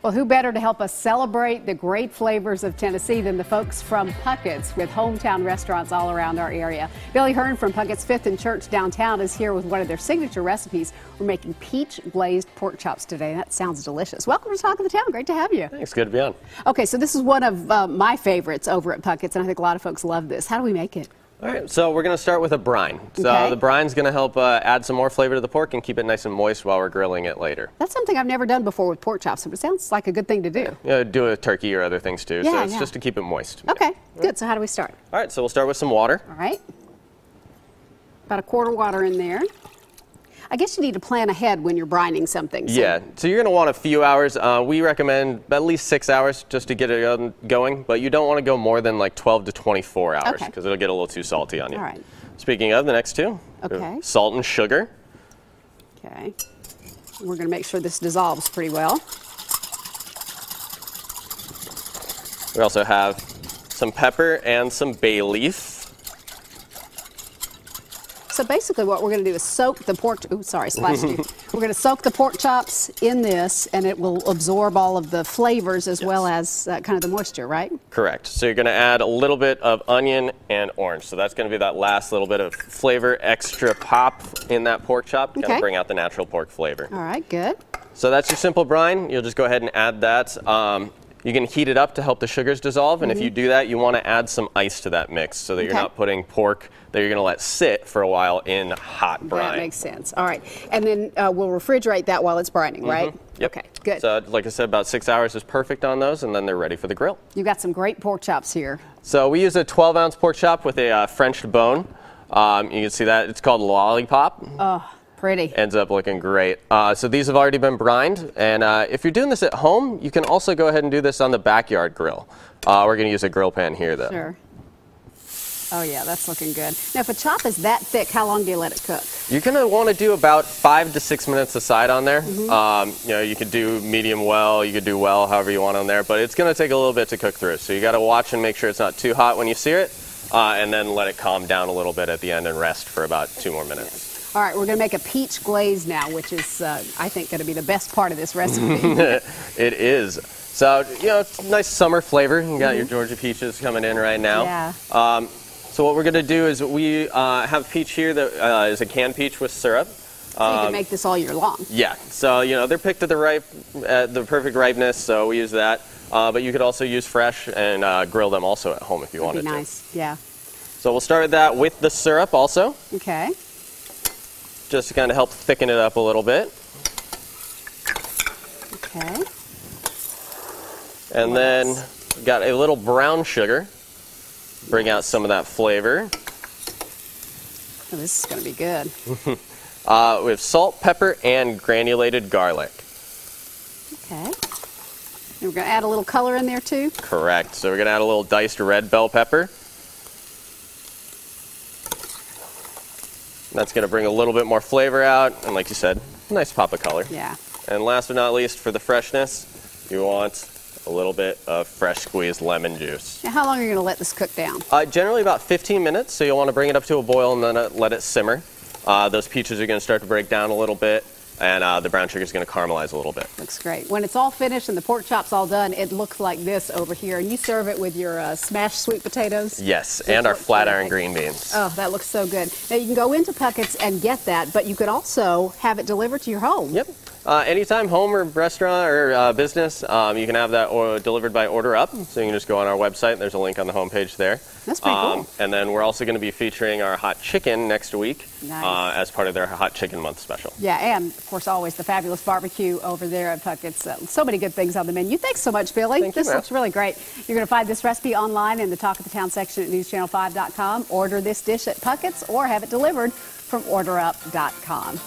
Well, who better to help us celebrate the great flavors of Tennessee than the folks from Puckett's with hometown restaurants all around our area. Billy Hearn from Puckett's Fifth and Church downtown is here with one of their signature recipes. We're making peach glazed pork chops today. That sounds delicious. Welcome to Talk of the Town. Great to have you. Thanks. Good to be on. Okay, so this is one of uh, my favorites over at Puckett's, and I think a lot of folks love this. How do we make it? All right, so we're going to start with a brine. So Okay. the brine's going to help uh, add some more flavor to the pork and keep it nice and moist while we're grilling it later. That's something I've never done before with pork chops, but it sounds like a good thing to do. You know, do a turkey or other things too. so Yeah, it's yeah. just to keep it moist. Okay, good. So how do we start? All right, so we'll start with some water. All right. About a quarter water in there. I guess you need to plan ahead when you're brining something. so- Yeah, so you're going to want a few hours. Uh, we recommend at least six hours just to get it going, but you don't want to go more than like 12 to 24 hours Okay. because it'll get a little too salty on you. All right. Speaking of, the next two. Okay. Salt and sugar. Okay. We're going to make sure this dissolves pretty well. We also have some pepper and some bay leaf. So basically, what we're going to do is soak the pork. Ooh, sorry, splashed you. We're going to soak the pork chops in this, and it will absorb all of the flavors as well as uh, kind of the moisture, right? Correct. So you're going to add a little bit of onion and orange. So that's going to be that last little bit of flavor, extra pop in that pork chop. Okay. to bring out the natural pork flavor. All right, good. So that's your simple brine. You'll just go ahead and add that. Um, you can heat it up to help the sugars dissolve, and if you do that, you want to add some ice to that mix so that you're Mm-hmm. Not putting pork that you're going to let sit for a while in hot brine. That makes sense. All right, and then uh, we'll refrigerate that while it's brining, right? Mm-hmm. Yep. Okay, good. So, like I said, about six hours is perfect on those, and then they're ready for the grill. You've got some great pork chops here. So we use a 12 ounce pork chop with a uh, French bone. Um, you can see that it's called lollipop. Oh, pretty. Ends up looking great. Uh, so these have already been brined, and uh, if you're doing this at home, you can also go ahead and do this on the backyard grill. Uh, we're going to use a grill pan here, though. Sure. Oh yeah, that's looking good. Now, if a chop is that thick, how long do you let it cook? You're going to want to do about five to six minutes aside on there. Mm-hmm. Um, you know, you could do medium well, you could do well, however you want on there, but it's going to take a little bit to cook through. So you got to watch and make sure it's not too hot when you sear it, uh, and then let it calm down a little bit at the end and rest for about two more minutes. All right, we're going to make a peach glaze now, which is, uh, I think, going to be the best part of this recipe. It is. So, you know, it's nice summer flavor. You got your Georgia peaches coming in right now. Mm-hmm. Yeah. Um, so what we're going to do is we uh, have peach here that uh, is a canned peach with syrup. so you can make this all year long. Yeah. So, you know, they're picked at the ripe, at the perfect ripeness, so we use that. Uh, but you could also use fresh and uh, grill them also at home if you That'd wanted be to. nice. Yeah. So we'll start with that with the syrup also, Okay. Just to kind of help thicken it up a little bit. Okay. And then got a little brown sugar. Bring out some of that flavor. Oh, this is going to be good. Uh, we have salt, pepper, and granulated garlic. Okay. And we're going to add a little color in there too. Correct. So we're going to add a little diced red bell pepper. That's going to bring a little bit more flavor out, and like you said, nice pop of color. Yeah. And last but not least, for the freshness, you want a little bit of fresh squeezed lemon juice. Now, how long are you to let this cook down? Uh, generally about 15 minutes, so you'll want to bring it up to a boil and then uh, let it simmer. Uh, those peaches are going to start to break down a little bit, and uh, the brown sugar is going to caramelize a little bit. Looks great. When it's all finished and the pork chop's all done, it looks like this over here. And you serve it with your uh, smashed sweet potatoes. Yes, and our flat iron green beans. Oh, that looks so good. Now you can go into Puckett's and get that, but you could also have it delivered to your home. Yep. Uh, anytime, home or restaurant or uh, business, um, you can have that or delivered by order up. So you can just go on our website. There's a link on the homepage there. Um, That's pretty cool. And then we're also going to be featuring our hot chicken next week Nice. uh, as part of their hot chicken month special. Yeah, and of course, always the fabulous barbecue over there at Puckett's. Uh, so many good things on the menu. Thanks so much, Billy. Thank you, this ma'am. looks really great. You're going to find this recipe online in the Talk of the Town section at newschannel5.com. Order this dish at Puckett's or have it delivered from orderup.com.